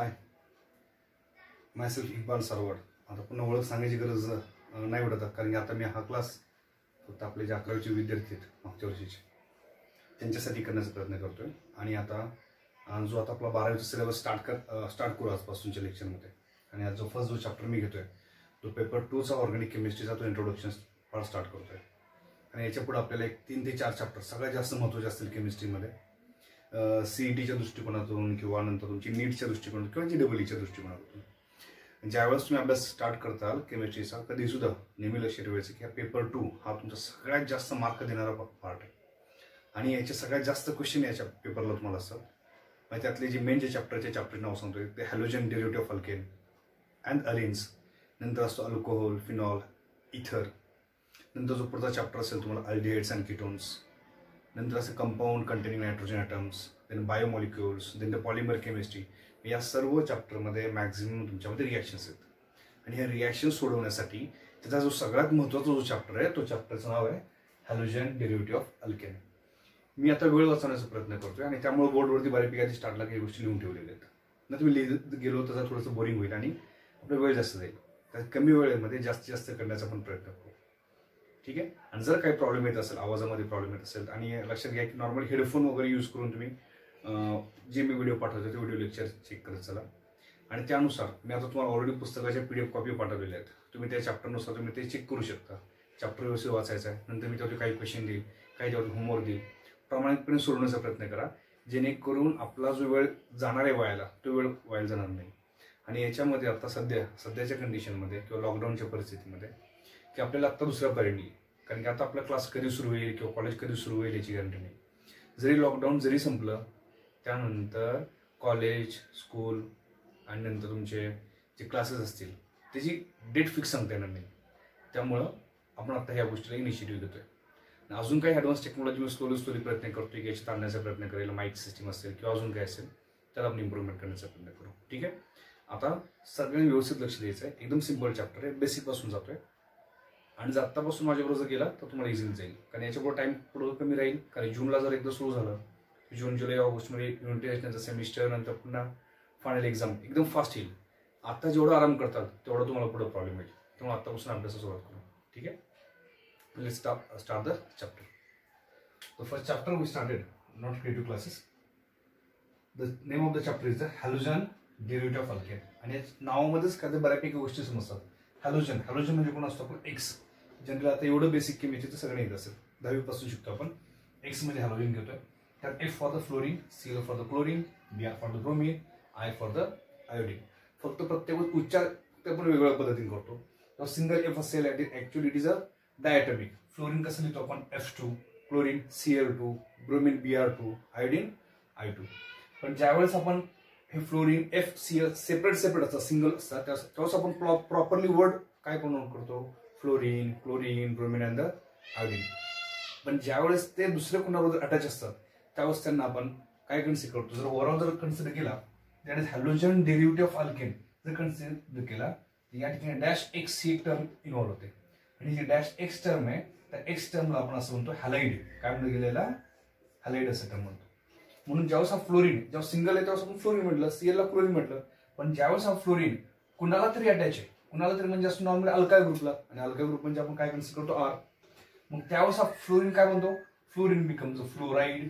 हाय myself Iqbal सरवड आता पुन्हा ओळख सांगायची गरज नाही वाटत आता, कारण की आता मी हा क्लास फक्त आपले जे अकरावीचे विद्यार्थी आहेत मागच्या वर्षीचे. त्यांच्यासाठी करण्याचा प्रयत्न करतोय. आणि आता जो आता आपला बारावीचा सिलेबस स्टार्ट कर स्टार्ट करू आजपासूनच्या लेक्चरमध्ये आणि आज जो फर्स्ट जो चॅप्टर मी घेतोय तो पेपर टूचा ऑर्गॅनिक केमिस्ट्रीचा तो इंट्रोडक्शन पार्ट स्टार्ट करतोय. आणि याच्यापुढे आपल्याला एक तीन ते चार चॅप्टर सगळ्यात जास्त महत्त्वाचे असतील केमिस्ट्रीमध्ये सीईटीच्या दृष्टिकोनातून किंवा नंतर तुमची नीटच्या दृष्टिकोनातून किंवा जी डबल ईच्या दृष्टिकोनातून. ज्यावेळेस तुम्ही अभ्यास स्टार्ट करताल केमिस्ट्रीचा कधी सुद्धा नेहमी लक्ष ठेवायचं की हा पेपर टू हा तुमचा सगळ्यात जास्त मार्क देणारा पार्ट आहे. आणि याचे सगळ्यात जास्त क्वेश्चन याच्या पेपरला तुम्हाला असतात. म्हणजे त्यातले जे मेन जे चॅप्टरचे चॅप्टर नाव सांगतोय. ते halogen derivative of alkane and arenes नंतर असतो अल्कोहोल फिनॉल इथर नंतर जो पुढचा चॅप्टर असेल तुम्हाला अल्डिहाइड्स अँड किटोन्स नंतर असं compound containing nitrogen atoms then biomolecules then the polymer chemistry या सर्व चॅप्टरमध्ये मॅक्झिमम तुमच्यामध्ये रिॲक्शन्स आहेत. आणि ह्या रिॲक्शन सोडवण्यासाठी त्याचा जो सगळ्यात महत्त्वाचा जो चॅप्टर आहे तो चॅप्टरचं नाव आहे हॅलोजन डेरिव्हेटिव्ह ऑफ अल्केन मी आता वेळ वाचवण्याचा प्रयत्न करतोय आणि त्यामुळे बोर्डवरती बऱ्यापैकी आधी स्टार्टला काही गोष्टी लिहून ठेवलेल्या आहेत. ना तुम्ही लिहित गेलो तर थोडंसं बोरिंग होईल आणि आपला वेळ जास्त जाईल. तर कमी वेळेमध्ये जास्तीत जास्त करण्याचा पण प्रयत्न करू. ठीक आहे? आणि जर काही प्रॉब्लेम येत असेल आवाजामध्ये प्रॉब्लेम येत असेल आणि लक्षात घ्या की नॉर्मल हेडफोन वगैरे यूज करून तुम्ही जे मी व्हिडिओ पाठवतो ते व्हिडिओ लेक्चर चेक करत चला. आणि त्यानुसार मी आता तुम्हाला ऑलरेडी पुस्तकाच्या पी डी एफ कॉपी पाठवलेल्या आहेत. तुम्ही त्या चॅप्टरनुसार तुम्ही ते चेक करू शकता. चॅप्टर व्यवस्थित वाचायचं आहे. नंतर मी त्यावर काही क्वेश्चन देईल काही त्यावर होमवर्क देईल. प्रामाणिकपणे सोडवण्याचा प्रयत्न करा. जेणेकरून आपला जो वेळ जाणार आहे व्हायला तो वेळ व्हायला जाणार नाही. आणि याच्यामध्ये आता सध्या सध्याच्या कंडिशनमध्ये किंवा लॉकडाऊनच्या परिस्थितीमध्ये की आपल्याला आत्ता दुसरा पर्याय नाही कारण की आता आपला क्लास कधी सुरू होईल किंवा कॉलेज कधी सुरू होईल याची गॅरंटी नाही. जरी लॉकडाऊन जरी संपलं त्यानंतर कॉलेज स्कूल आणि नंतर तुमचे जे क्लासेस असतील त्याची डेट फिक्स सांगता येणार नाही. त्यामुळं आपण आता ह्या गोष्टीला इनिशिएटिव्ह घेतोय. आणि अजून काही ॲडव्हान्स टेक्नॉलॉजी मी स्लोली स्लोली प्रयत्न करतो की याच्यात आणण्याचा प्रयत्न करेल माईक सिस्टीम असेल किंवा अजून काय असेल त्यात आपण इम्प्रूव्हमेंट करण्याचा प्रयत्न करू. ठीक आहे? आता सगळ्यांनी व्यवस्थित लक्ष द्यायचं आहे एकदम सिंपल चॅप्टर आहे. बेसिकपासून जातो आहे आणि जर आत्तापासून माझ्याबरोबर जर गेला तर तुम्हाला इझिली जाईल. कारण याच्यापुढे टाइम पुढं कमी राहील. कारण जूनला जर एकदा सुरू झालं जून जुलै ऑगस्टमध्ये युनिट टेस्ट सेमिस्टर नंतर पुन्हा फायनल एक्झाम एकदम फास्ट येईल. आता जेवढं आराम करतात तेवढं तुम्हाला पुढं प्रॉब्लेम येईल. त्यामुळे आत्तापासून अभ्यासाला सुरुवात करू. ठीक आहे? Let start start the chapter the first chapter we started not creative classes the name of the chapter is the halogen derivative of alkane आणि या नावामध्येच काय बऱ्यापैकी गोष्टी समजतात. हॅलोजन हॅलोजन म्हणजे कोण असतो? आपण एक्स जनरल आता एवढं बेसिक केमिस्ट्री तर सगळं येत असेल. दहावीपासून शिकतो आपण. एक्समध्ये हॅलोजन घेतोय. तर F for the fluorine C for the chlorine B R for the bromine I for the iodine फक्त प्रत्येक उच्चार ते आपण वेगवेगळ्या पद्धतीने करतो. तर सिंगल एफ असेल actually it is a diatomic fluorine कसं लिहितो आपण? F two chlorine C L two bromine B R two iodine I two पण ज्यावेळेस आपण हे fluorine F C L separate separate असतात सिंगल असतात त्यावेळेस आपण प्रॉपरली वर्ड काय प्रोनाऊन करतो? Fluorine chlorine bromine and the iodine पण ज्यावेळेस ते दुसऱ्या कुणाबरोबर अटॅच असतात त्यावेळेस त्यांना आपण काय कन्सिडर करतो? जर ओव्हरऑल जर कन्सिडर केला that is halogen derivative of alkane जर कन्सिडर केला तर या ठिकाणी डॅश एक्स ही टर्म इन्व्हॉल्व होते. आणि जी डॅश एक्स टर्म आहे त्या एक्स टर्मला आपण असं म्हणतो हॅलाइड काय म्हणलं गेलेला? हॅलाइड असं टर्म म्हणतो. म्हणून ज्यावेळेस हा फ्लोरिन जेव्हा सिंगल आहे त्यावेळेस आपण फ्लोरिन म्हटलं सीएलला क्लोरिन म्हटलं. पण ज्यावेळेस हा फ्लोरिन कुणाला तरी अटॅच आहे? कुणाला तरी म्हणजे असतो नॉर्मली अल्काय ग्रुपला आणि अल्काय ग्रुप म्हणजे आपण काय कन्सिडर करतो आर मग त्यावेळेस हा फ्लोरिन काय म्हणतो fluorine becomes a fluoride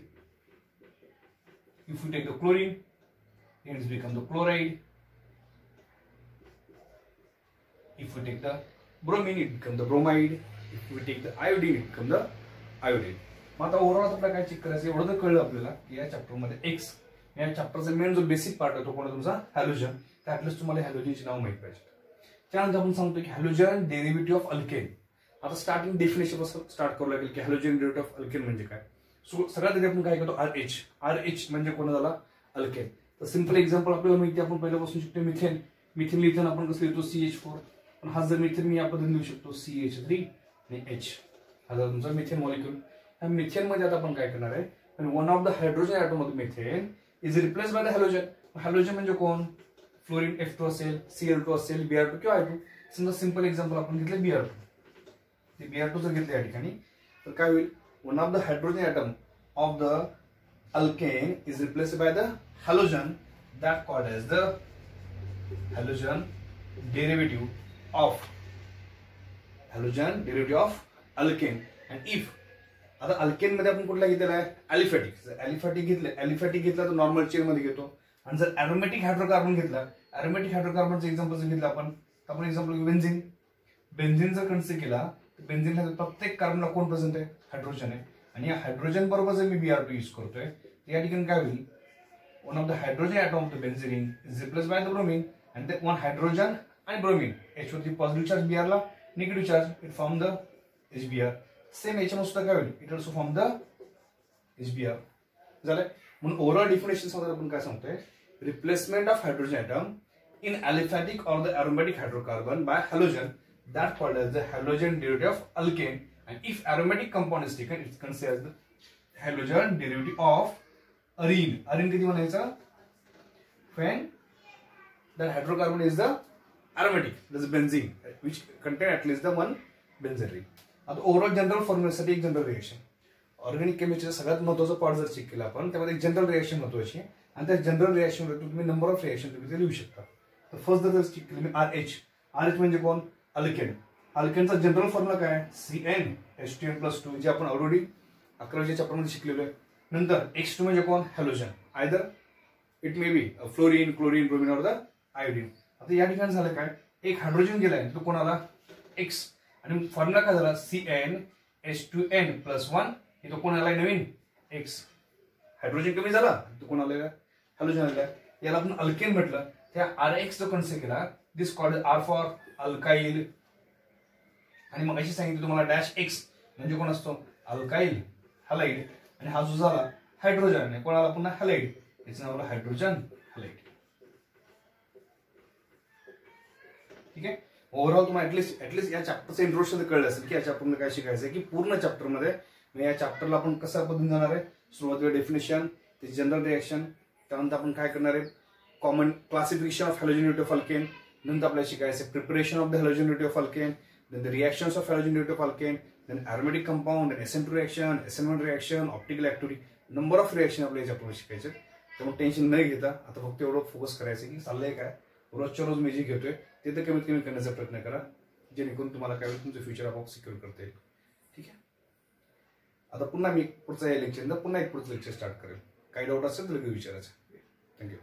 if you take the chlorine it's become the chloride if you take the bromine it become the bromide if you take the iodine it become the iodine. मग आता overall आपल्याला काय check करायचं एवढं तर कळलं आपल्याला की या चॅप्टरमध्ये एक्स या चॅप्टरचा मेन जो बेसिक पार्ट आहे तो कोणा तुमचा? हॅलोजन तर तुम्हाला हॅलोजनचे नाव माहीत पाहिजे. त्यानंतर आपण सांगतो की हॅलोजन डेरिव्हेटिव्ह ऑफ अल्केन आता स्टार्टिंग डेफिनेशनपासून स्टार्ट करू लागेल की हॅलोजन डेरिव्हेटिव्ह ऑफ अल्केन म्हणजे काय? सो सगळ्यात आधी आपण काय करतो? आर एच आर एच म्हणजे कोण झाला? अल्केन तर सिंपल एक्झाम्पल आपल्याला माहिती आपण पहिल्यापासून शिकतो मिथेन मिथेन लिथेन आपण कसं लिहितो? सी एच फोर पण हा जर मिथेन मी या पद्धतीने लिहू शकतो सी एच थ्री आणि एच हा जर तुमचा मिथेन मॉलिक्युल ह्या मिथेन मध्ये आता आपण काय करणार आहे? One of the hydrogen atom of methane is replace by the halogen halogen म्हणजे कोण? फ्लोरिन एफ टू असेल सी एल टू असेल बी आर टू किंवा आय टू समजा सिंपल एक्झाम्पल आपण घेतलं बी आर टू ते बी आर टू जर घेतलं या ठिकाणी तर काय होईल? One of the hydrogen atom of the alkane is replace by the halogen that called as the halogen derivative of halogen derivative of alkane and if आता अल्केन मध्ये आपण कुठला घेतलेला आहे? अलिफॅटिक जर अलिफॅटिक घेतलं अलिफॅटिक घेतला तर नॉर्मल चेअरमध्ये मध्ये घेतो. आणि जर ॲरोमॅटिक हायड्रोकार्बन घेतला अरोमॅटिक हायड्रोकार्बनचं एक्झाम्पल जर घेतलं आपण तर आपण एक्झाम्पल बेन्झिन बेन्झिन जर कन्सिडर केला तर बेन्झिनला प्रत्येक कार्बनला कोण प्रेझेंट आहे? हायड्रोजन आहे. आणि या हायड्रोजन बरोबर जर मी बी आर टू यूज करतोय तर या ठिकाणी काय होईल? One of the hydrogen atom of the benzene is replace by the bromine and one hydrogen आणि ब्रोमिन याच्यावरती positive charge बीआरला negative charge it form the H B R same याच्यामध्ये सुद्धा काय होईल? It also form the H B R झालंय? म्हणून overall definition आपण काय सांगतोय? Replacement of hydrogen atom in aliphatic or the aromatic hydrocarbon by halogen that called as the halogen derivative of alkane and if aromatic compound is taken it's considered as the halogen derivative of arene arene kiti म्हणायचं when the hydrocarbon is the aromatic that is benzene which contain at least the one benzene ring आता overall general फॉर्म्युलेसाठी एक general reaction organic केमिस्ट्रीचा सगळ्यात महत्त्वाचा part जर check केला आपण त्यामध्ये एक जनरल रिएक्शन महत्वाची आहे आणि त्या जनरल रिॲक्शन तुम्ही नंबर ऑफ रिॲक्शन तुम्ही ते लिहू शकता. तर फर्स्ट दर check R H R H म्हणजे कोण? अल्केन. अल्केनचा जनरल फॉर्म्युला काय आहे? C N H T N plus two जे आपण ऑलरेडी अकरावीच्या चॅप्टरमध्ये शिकलेलो आहे. नंतर एक्स टू म्हणजे कोण? Halogen either it may be fluorine chlorine bromine or the iodine आता या ठिकाणी झालं काय? एक हायड्रोजन गेलाय. तो कोणाला? एक्स आणि फॉर्म्युला काय झाला? C N H two N plus one हे तो कोण नवीन? एक्स हायड्रोजन कमी झाला तर कोण आलेला हॅलोजन आलेला याला आपण अल्केन म्हटलं. त्या आर एक्स जो केला this called R for alkyl आणि मग अशी सांगितलं तुम्हाला डॅश एक्स म्हणजे कोण असतो? अल्काईल हलाईड आणि हा जो झाला हायड्रोजन कोणाला पुन्हा हलाईड याचं नाव हायड्रोजन हलाईड ठीक आहे? ओव्हरऑल तुम्हाला ऍटलिस्ट ऍटलिस्ट या चॅप्टरचं इंट्रोडक्शन कळलं असेल की या चॅप्टरमध्ये काय शिकायचं आहे की पूर्ण चॅप्टरमध्ये मग या चॅप्टरला आपण कसा बदलून जाणार आहे? सुरुवातीला डेफिनेशन ते जनरल रिॲक्शन त्यानंतर आपण काय करणार आहे? Common classification of halogenity of alkane नंतर आपल्याला शिकायचं preparation of the halogenity of alkane then the reactions of halogenated of alkane, then aromatic compound, reaction SN2 reaction, SN1 reaction, optical activity, number of reaction आपल्या याच्या शिकायचे त्यामुळे tension न घेता आता फक्त एवढं फोकस करायचं की चाललंय काय? रोजच्या रोज मी जे घेतोय ते तर कमीत कमी करण्याचा प्रयत्न करा जेणेकरून तुम्हाला काय होईल तुमचं फ्युचर आपोआप सिक्युअर करता येईल ठीक आहे आता पुन्हा मी पुढचं या लेक्चर पुन्हा एक पुढचं लेक्चर स्टार्ट करेल. काही डाऊट असेल तर लगेच विचारायचं. थँक्यू